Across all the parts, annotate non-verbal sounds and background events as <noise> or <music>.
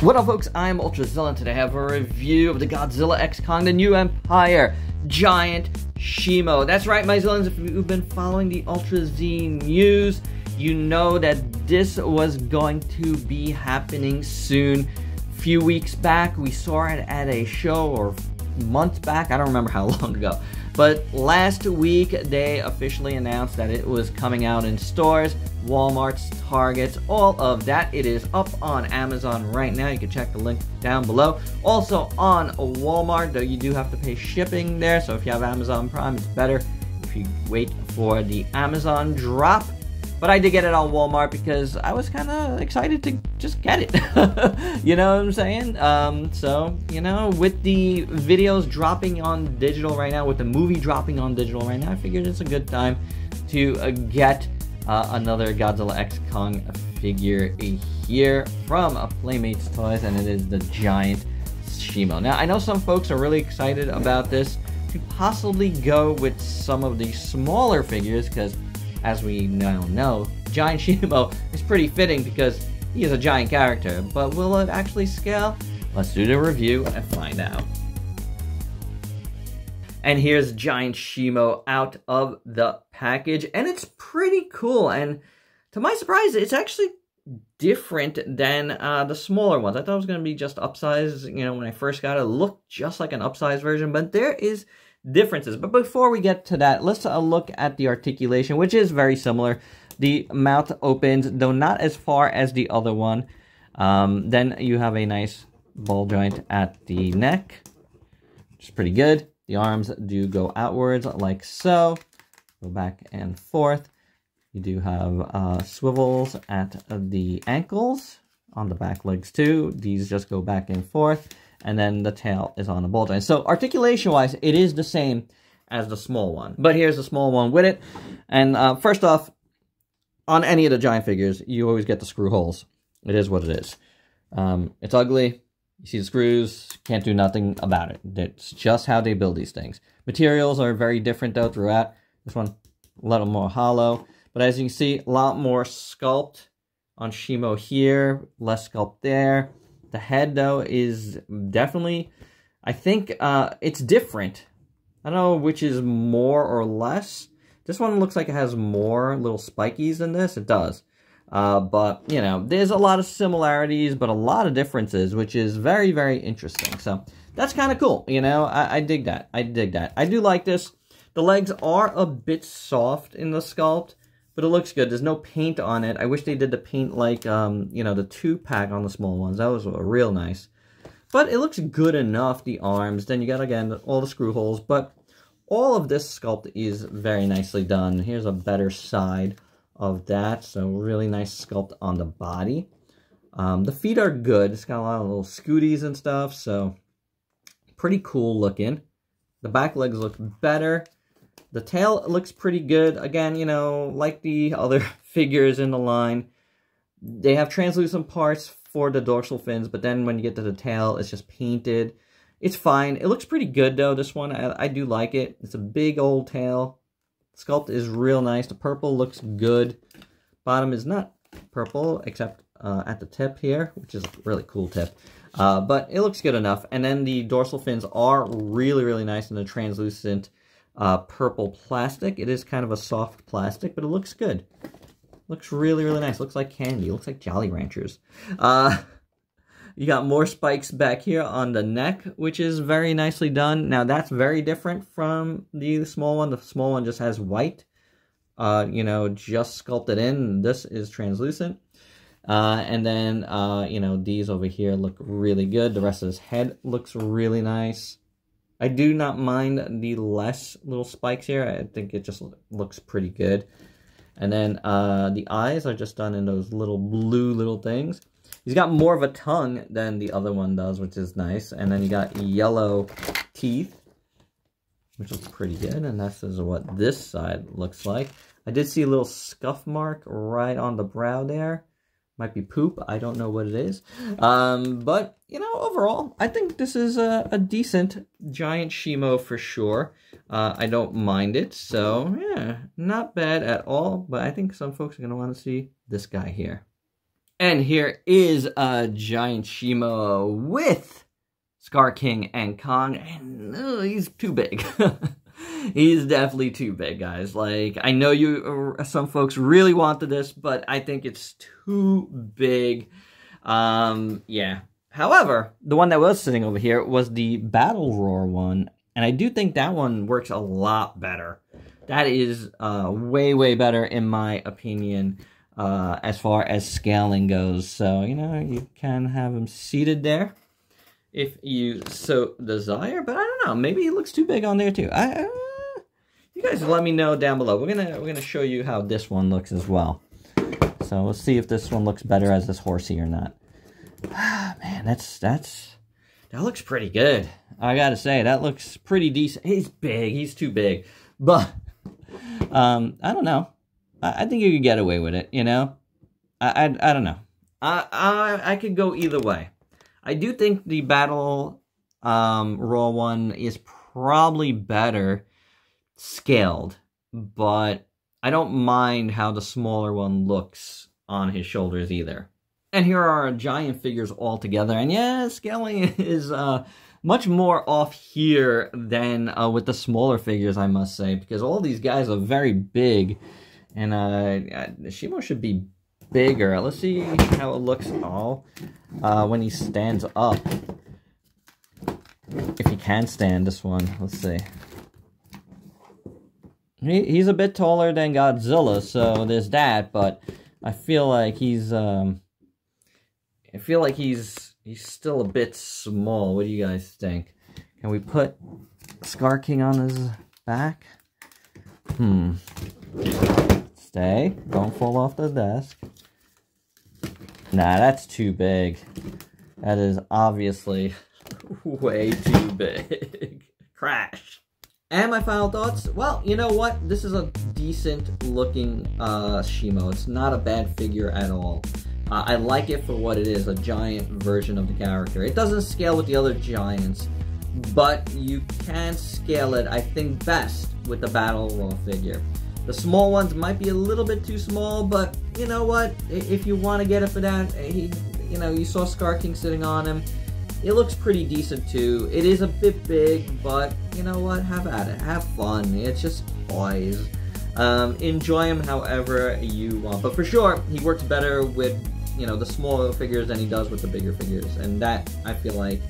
What up folks, I'm UltraZilla and today I have a review of the Godzilla X Kong The New Empire Giant Shimo. That's right my Zillans, if you've been following the Ultra Z news, you know that this was going to be happening soon. A few weeks back, we saw it at a show or months back, I don't remember how <laughs> long ago. But last week, they officially announced that it was coming out in stores, Walmart's, Targets, all of that. It is up on Amazon right now. You can check the link down below. Also on Walmart, though you do have to pay shipping there. So if you have Amazon Prime, it's better if you wait for the Amazon drop. But I did get it on Walmart because I was kind of excited to just get it. <laughs> you know what I'm saying? Um, so, you know, with the videos dropping on digital right now, with the movie dropping on digital right now, I figured it's a good time to uh, get uh, another Godzilla X Kong figure here from a Playmates Toys, and it is the giant Shimo. Now, I know some folks are really excited about this to possibly go with some of the smaller figures because as we now know, Giant <laughs> Shimo is pretty fitting because he is a giant character, but will it actually scale? Let's do the review and find out. And here's Giant Shimo out of the package, and it's pretty cool, and to my surprise, it's actually different than uh, the smaller ones. I thought it was going to be just upsized, you know, when I first got it. It looked just like an upsized version, but there is differences. But before we get to that, let's uh, look at the articulation, which is very similar. The mouth opens, though not as far as the other one. Um, then you have a nice ball joint at the neck, which is pretty good. The arms do go outwards like so, go back and forth. You do have uh, swivels at the ankles, on the back legs too. These just go back and forth and then the tail is on a ball joint. So articulation-wise, it is the same as the small one. But here's the small one with it. And uh, first off, on any of the giant figures, you always get the screw holes. It is what it is. Um, it's ugly. You see the screws, can't do nothing about it. It's just how they build these things. Materials are very different though throughout. This one, a little more hollow. But as you can see, a lot more sculpt on Shimo here, less sculpt there. The head, though, is definitely, I think uh, it's different. I don't know which is more or less. This one looks like it has more little spikies than this. It does. Uh, but, you know, there's a lot of similarities, but a lot of differences, which is very, very interesting. So, that's kind of cool, you know? I, I dig that. I dig that. I do like this. The legs are a bit soft in the sculpt, but it looks good. There's no paint on it. I wish they did the paint like, um, you know, the two-pack on the small ones. That was real nice. But it looks good enough, the arms. Then you got, again, all the screw holes. But all of this sculpt is very nicely done. Here's a better side of that. So really nice sculpt on the body. Um, the feet are good. It's got a lot of little scooties and stuff. So pretty cool looking. The back legs look better. The tail looks pretty good. Again, you know, like the <laughs> other figures in the line, they have translucent parts for the dorsal fins, but then when you get to the tail, it's just painted. It's fine. It looks pretty good, though, this one. I, I do like it. It's a big old tail. Sculpt is real nice. The purple looks good. Bottom is not purple, except uh, at the tip here, which is a really cool tip. Uh, but it looks good enough. And then the dorsal fins are really, really nice and the translucent uh, purple plastic. It is kind of a soft plastic, but it looks good. Looks really, really nice. Looks like candy. Looks like Jolly Ranchers. Uh, you got more spikes back here on the neck, which is very nicely done. Now, that's very different from the small one. The small one just has white, uh, you know, just sculpted in. This is translucent. Uh, and then, uh, you know, these over here look really good. The rest of his head looks really nice. I do not mind the less little spikes here. I think it just looks pretty good. And then uh, the eyes are just done in those little blue little things. He's got more of a tongue than the other one does, which is nice. And then you got yellow teeth, which looks pretty good. And this is what this side looks like. I did see a little scuff mark right on the brow there. Might be poop. I don't know what it is. Um, but, you know, overall, I think this is a, a decent giant Shimo for sure. Uh, I don't mind it. So, yeah, not bad at all. But I think some folks are going to want to see this guy here. And here is a giant Shimo with Scar King and Kong, and oh, he's too big. <laughs> he's definitely too big, guys. Like, I know you, uh, some folks really wanted this, but I think it's too big. Um, yeah. However, the one that was sitting over here was the Battle Roar one, and I do think that one works a lot better. That is uh, way, way better in my opinion uh, as far as scaling goes. So, you know, you can have him seated there if you so desire. But I don't know. Maybe he looks too big on there too. I, uh, you guys let me know down below. We're gonna we're gonna show you how this one looks as well. So we'll see if this one looks better as this horsey or not. <sighs> Ah, man, that's that's that looks pretty good. I gotta say that looks pretty decent. He's big. He's too big, but <laughs> um, I don't know. I, I think you could get away with it, you know? I, I, I don't know. I, I, I could go either way. I do think the Battle um, Roar one is probably better scaled, but I don't mind how the smaller one looks on his shoulders either. And here are giant figures all together, and yeah, scaling <laughs> is uh, much more off here than uh, with the smaller figures, I must say, because all these guys are very big. And uh, Shimo should be bigger. Let's see how it looks all uh, when he stands up. If he can stand this one. Let's see. He, he's a bit taller than Godzilla, so there's that, but I feel like he's um I feel like he's he's still a bit small. What do you guys think? Can we put Scar King on his back? Hmm. Stay. Don't fall off the desk. Nah, that's too big. That is obviously <laughs> way too big. <laughs> Crash. And my final thoughts, well, you know what? This is a decent looking uh, Shimo. It's not a bad figure at all. Uh, I like it for what it is, a giant version of the character. It doesn't scale with the other giants, but you can scale it, I think, best with the Battle Roar figure. The small ones might be a little bit too small, but you know what? If you want to get it for that, eh, he, you know, you saw Scar King sitting on him. It looks pretty decent too. It is a bit big, but you know what? Have at it. Have fun. It's just toys. Um, enjoy them however you want. But for sure, he works better with, you know, the smaller figures than he does with the bigger figures. And that, I feel like,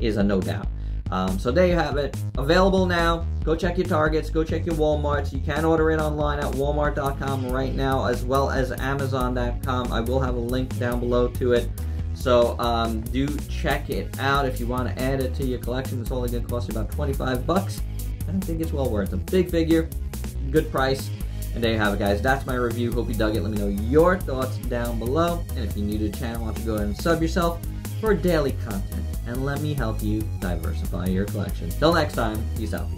is a no doubt. Um, so there you have it. Available now. Go check your Targets. Go check your Walmarts. You can order it online at walmart.com right now as well as amazon.com. I will have a link down below to it. So um, do check it out if you want to add it to your collection. It's only going to cost you about 25 bucks. I don't think it's well worth a big figure, good price. And there you have it, guys. That's my review. Hope you dug it. Let me know your thoughts down below. And if you're new to the channel, don't you go ahead and sub yourself for daily content and let me help you diversify your collection. Till next time, peace out.